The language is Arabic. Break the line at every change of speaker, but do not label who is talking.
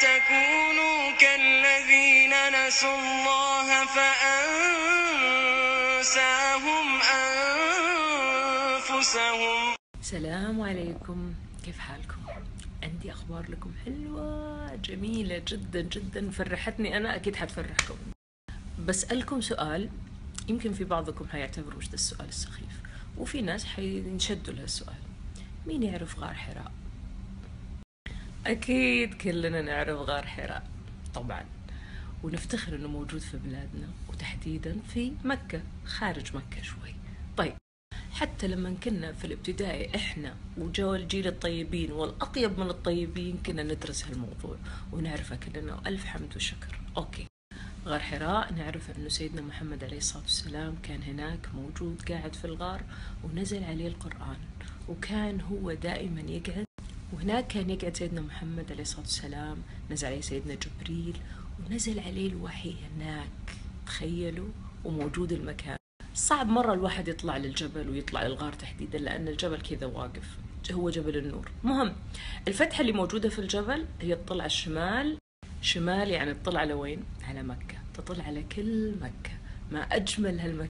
تكونوا كالذين نسوا الله فأنساهم أنفسهم.
السلام عليكم. كيف حالكم؟ عندي أخبار لكم حلوة جميلة جدا جدا. فرحتني أنا أكيد حتفرحكم. بسألكم سؤال يمكن في بعضكم حيعتبروا وش ده السؤال السخيف وفي ناس حينشدوا لهالسؤال مين يعرف غار حراء؟ أكيد كلنا نعرف غار حراء طبعا. ونفتخر إنه موجود في بلادنا وتحديدا في مكة خارج مكة شوي. طيب حتى لما كنا في الابتدائي إحنا وجو الجيل الطيبين والأطيب من الطيبين كنا ندرس هالموضوع ونعرفه كلنا. ألف حمد وشكر. أوكي. غار حراء نعرف إنه سيدنا محمد عليه الصلاة والسلام كان هناك موجود قاعد في الغار ونزل عليه القرآن وكان هو دائما يقعد وهناك كان يقعد سيدنا محمد عليه الصلاة والسلام نزل عليه سيدنا جبريل ونزل عليه الوحي هناك. تخيلوا وموجود المكان. صعب مرة الواحد يطلع للجبل ويطلع للغار تحديدا لأن الجبل كذا واقف. هو جبل النور. مهم. الفتحة اللي موجودة في الجبل هي تطل على الشمال. شمال يعني تطل على وين على مكة. تطل على كل مكة. ما أجمل هالمكان.